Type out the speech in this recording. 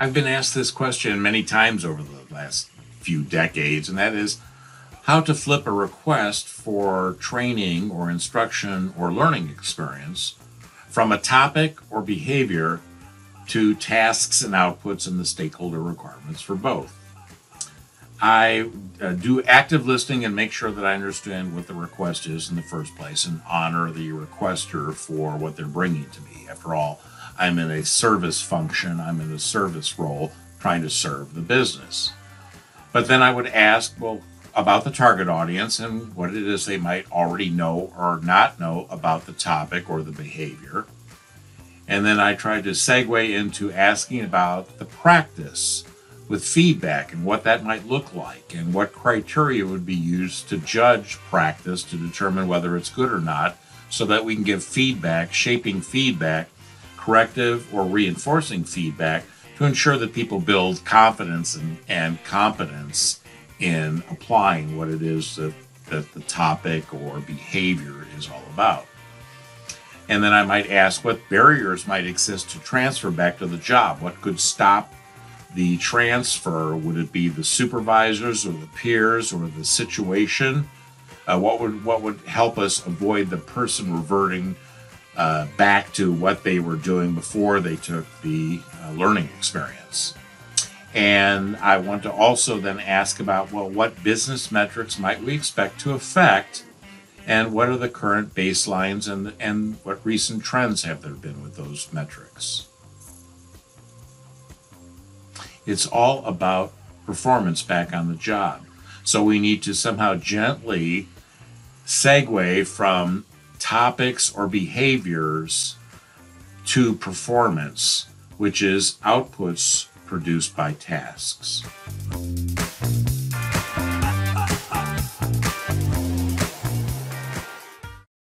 I've been asked this question many times over the last few decades, and that is how to flip a request for training or instruction or learning experience from a topic or behavior to tasks and outputs and the stakeholder requirements for both. I uh, do active listening and make sure that I understand what the request is in the first place and honor the requester for what they're bringing to me. After all, I'm in a service function, I'm in a service role trying to serve the business. But then I would ask, well, about the target audience and what it is they might already know or not know about the topic or the behavior. And then I tried to segue into asking about the practice with feedback and what that might look like and what criteria would be used to judge practice to determine whether it's good or not so that we can give feedback, shaping feedback, corrective or reinforcing feedback to ensure that people build confidence and, and competence in applying what it is that, that the topic or behavior is all about. And then I might ask what barriers might exist to transfer back to the job. What could stop the transfer? Would it be the supervisors or the peers or the situation? Uh, what would what would help us avoid the person reverting uh, back to what they were doing before they took the uh, learning experience? And I want to also then ask about well, what business metrics might we expect to affect and what are the current baselines and, and what recent trends have there been with those metrics? It's all about performance back on the job. So we need to somehow gently segue from topics or behaviors to performance, which is outputs produced by tasks.